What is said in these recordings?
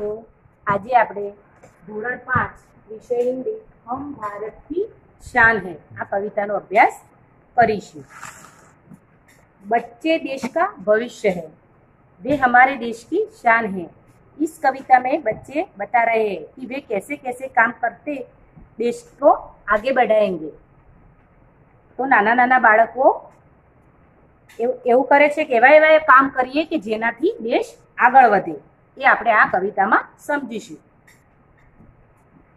બાળકો આજે આપણે ધોરણ પાંચ વિષય હિન્દી હમ ભારત की शान है આ કવિતાનો અભ્યાસ કરીશું बच्चे देश का भविष्य है वे हमारे देश की शान है इस कविता में बच्चे बता रहे हैं कि वे कैसे कैसे काम करते देश को आगे बढ़ाएंगे તો નાના નાના બાળકો એવું એવું કરે છે કે એવા એવા કામ કરીએ કે જેનાથી દેશ આગળ વધે એ આપણે આ કવિતામાં સમજીશું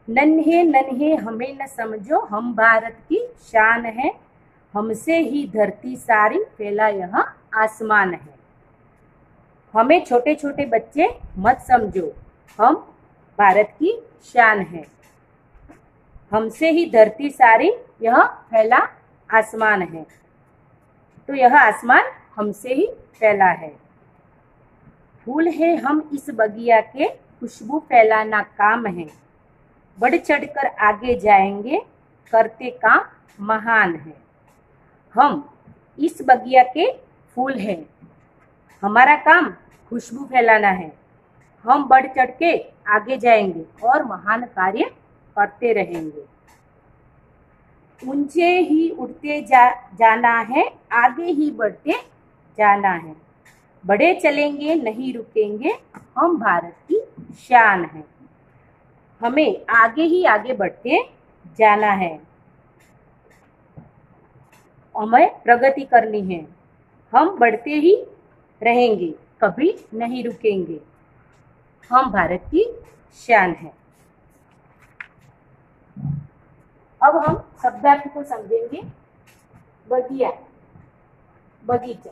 नन्हे नन्हे हमें न समझो हम भारत की शान है हमसे ही धरती सारी फैला यह आसमान है हमें छोटे छोटे बच्चे मत समझो हम भारत की शान है हमसे ही धरती सारी यह फैला आसमान है तो यह आसमान हमसे ही फैला है फूल है, हम इस बगिया के खुशबू फैलाना काम है। बढ़ चढ़कर आगे जाएँगे, करते काम महान है। हम इस बगिया के फूल हैं। हमारा काम खुशबू फैलाना है। हम बढ़ चढ़ के आगे जाएँगे और महान कार्य करते रहेंगे। ऊँचे ही उठते जा, जाना है, आगे ही बढ़ते जाना है। बड़े चलेंगे, नहीं रुकेंगे। हम भारत की शान है। हमें आगे ही आगे बढ़ते जाना है। हमें प्रगति करनी है। हम बढ़ते ही रहेंगे, कभी नहीं रुकेंगे। हम भारत की शान है। अब हम शब्दार्थ को समझेंगे। बगिया, बगीचा।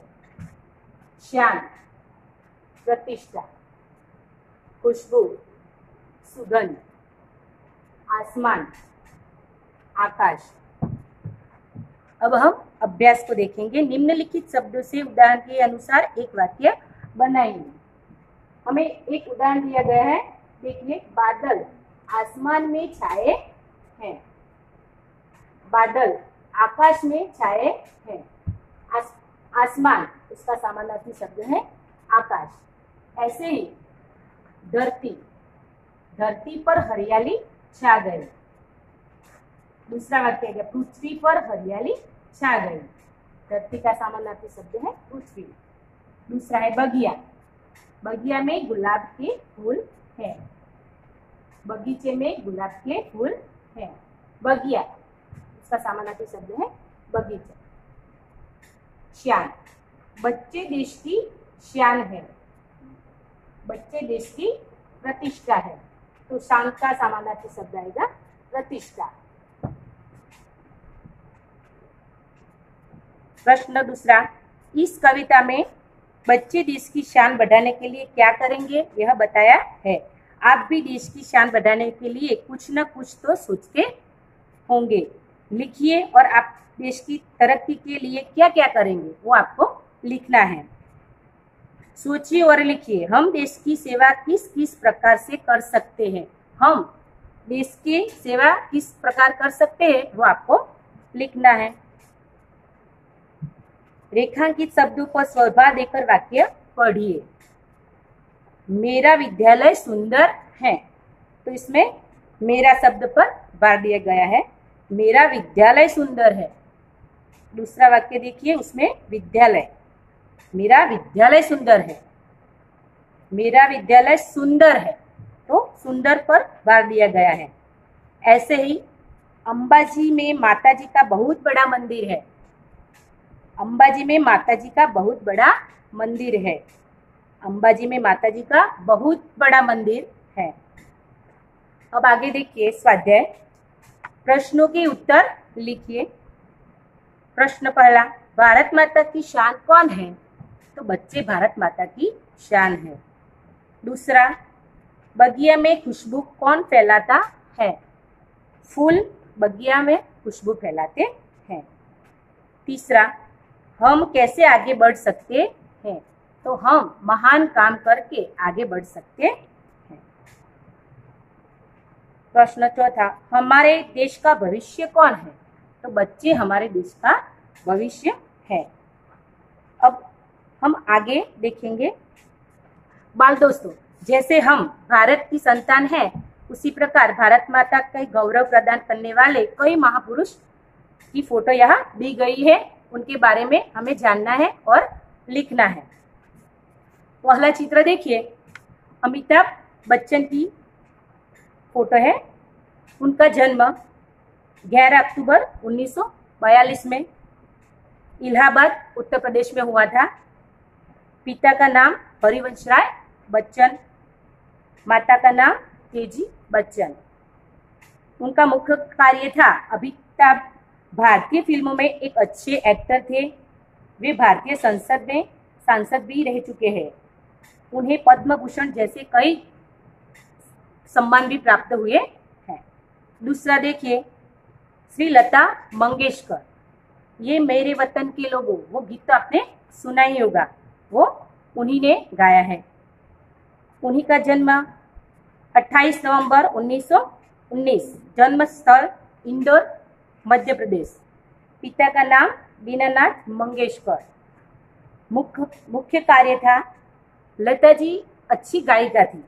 शान प्रतिष्ठा खुशबू सुगंध आसमान आकाश। अब हम अभ्यास को देखेंगे। निम्नलिखित शब्दों से उदाहरण के अनुसार एक वाक्य बनाएँगे। हमें एक उदाहरण दिया गया है। देखिए बादल आसमान में छाए हैं। बादल आकाश में छाए हैं। आस, आसमान इसका समानार्थी शब्द है आकाश। ऐसे ही धरती धरती पर हरियाली छा गई। दूसरा वाक्य है, पृथ्वी पर हरियाली छा गई। धरती का समानार्थी शब्द है पृथ्वी। दूसरा है बगिया। बगिया में गुलाब के फूल है। बगीचे में गुलाब के फूल है। बगिया। इसका समानार्थी शब्द है बगीचा। शान बच्चे देश की शान है। बच्चे देश की प्रतिष्ठा है। तो शान का समानार्थी शब्द आएगा, प्रतिष्ठा। प्रश्न दूसरा, इस कविता में बच्चे देश की शान बढ़ाने के लिए क्या करेंगे? यह बताया है। आप भी देश की शान बढ़ाने के लिए कुछ न कुछ तो सोचते होंगे। लिखिए और आप देश की तरक्की के लिए क्या क्या करेंगे? वो आपको लिखना है। सोचिए और लिखिए, हम देश की सेवा किस किस प्रकार से कर सकते हैं? हम देश की सेवा किस प्रकार कर सकते हैं? वो आपको लिखना है। रेखांकित शब्दों पर स्वभा देकर वाक्य पढ़िए। मेरा विद्यालय सुंदर है। तो इसमें मेरा शब्द पर बार दिया गया है। मेरा विद्यालय सुंदर है। दूसरा वाक्य देखिए, उसमें विद्यालय। मेरा विद्यालय सुंदर है। मेरा विद्यालय सुंदर है। तो सुंदर पर बार दिया गया है। ऐसे ही अंबाजी में माताजी का बहुत बड़ा मंदिर है। अंबाजी में माता जी का बहुत बड़ा मंदिर है। अंबाजी में माता जी का बहुत बड़ा मंदिर है। अब आगे देखिए स्वाध्याय। प्रश्नों के उत्तर लिखिए। प्रश्न पहला, भारत माता की शान कौन है? तो बच्चे, भारत माता की शान है। दूसरा, बगिया में खुशबू कौन फैलाता है? फूल बगिया में खुशबू फैलाते हैं। तीसरा, हम कैसे आगे बढ़ सकते हैं? तो हम महान काम करके आगे बढ़ सकते हैं। प्रश्न चौथा, हमारे देश का भविष्य कौन है? तो बच्चे हमारे देश का भविष्य है। अब हम आगे देखेंगे। बाल दोस्तों, जैसे हम भारत की संतान है, उसी प्रकार भारत माता का गौरव प्रदान करने वाले कई महापुरुष की फ़ोटो यहाँ दी गई है। उनके बारे में हमें जानना है और लिखना है। पहला चित्र देखिए। अमिताभ बच्चन की फ़ोटो है। उनका जन्म 11 अक्टूबर 1942 में इलाहाबाद, उत्तर प्रदेश में हुआ था। पिता का नाम हरिवंश राय बच्चन, माता का नाम तेज़ी बच्चन। उनका मुख्य कार्य था अभिताभ भारतीय फ़िल्मों में एक अच्छे एक्टर थे। वे भारतीय संसद में सांसद भी रह चुके हैं। उन्हें पद्म भूषण जैसे कई सम्मान भी प्राप्त हुए हैं। दूसरा देखिए श्री लता मंगेशकर। ये मेरे वतन के लोगों, वो गीत तो आपने सुना ही होगा। वो उन्हीं ने गाया है। उन्हीं का जन्म 28 नवंबर 1919 जन्म स्थल इंदौर, मध्य प्रदेश। पिता का नाम दीनानाथ मंगेशकर। मुख्य मुख्य कार्य था लता जी अच्छी गायिका थी।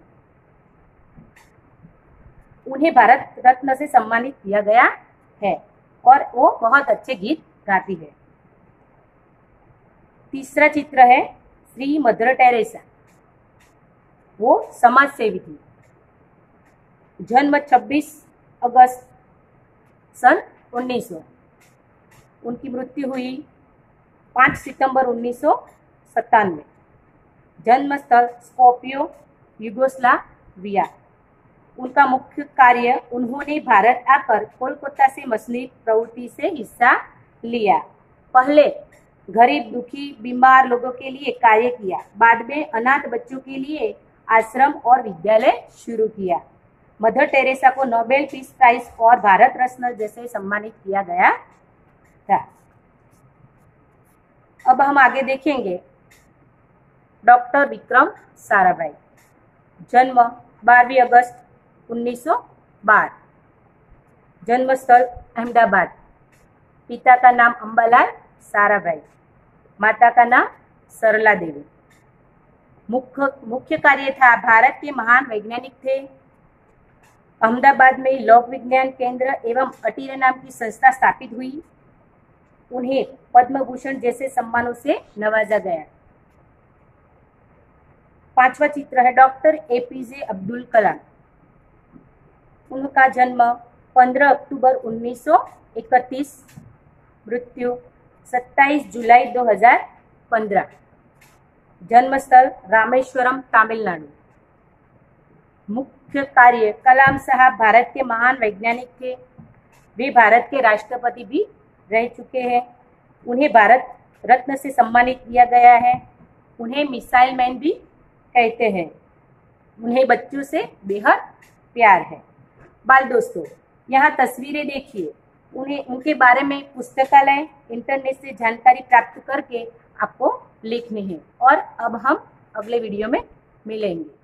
उन्हें भारत रत्न से सम्मानित किया गया है और वो बहुत अच्छे गीत गाती है। तीसरा चित्र है श्री मदर टेरेसा। वो समाज सेवी थी। जन्म 26 अगस्त सन 1900 उनकी मृत्यु हुई 5 सितंबर उन्नीस सौ सत्तानवे। जन्म स्थल स्कॉर्पियो, युगोस्लाविया। उनका मुख्य कार्य उन्होंने भारत आकर कोलकाता से मछली प्रवृत्ति से हिस्सा लिया। पहले गरीब, दुखी, बीमार लोगों के लिए कार्य किया। बाद में अनाथ बच्चों के लिए आश्रम और विद्यालय शुरू किया। मदर टेरेसा को नोबेल पीस प्राइज और भारत रत्न जैसे सम्मानित किया गया था। अब हम आगे देखेंगे। डॉक्टर विक्रम साराभाई। जन्म बारहवीं अगस्त उन्नीस सौ जन्म स्थल अहमदाबाद। पिता का नाम अंबालाल साराभाई। माता का नाम सरला देवी। मुख्य मुख्य कार्य था भारत के महान वैज्ञानिक थे। अहमदाबाद में लोक विज्ञान केंद्र एवं अटीर नाम की संस्था स्थापित हुई। उन्हें पद्म भूषण जैसे सम्मानों से नवाजा गया। पांचवा चित्र है डॉक्टर एपीजे अब्दुल कलाम। उनका जन्म 15 अक्टूबर 1931 मृत्यु 27 जुलाई 2015 जन्मस्थल रामेश्वरम, तमिलनाडु। मुख्य कार्य, कलाम साहब भारत के महान वैज्ञानिक थे वे भारत के राष्ट्रपति भी रह चुके हैं। उन्हें भारत रत्न से सम्मानित किया गया है। उन्हें मिसाइल मैन भी कहते हैं। उन्हें बच्चों से बेहद प्यार है। बाल दोस्तों, यहाँ तस्वीरें देखिए। उन्हें, उनके बारे में पुस्तकालय इंटरनेट से जानकारी प्राप्त करके आपको लिखने हैं। और अब हम अगले वीडियो में मिलेंगे।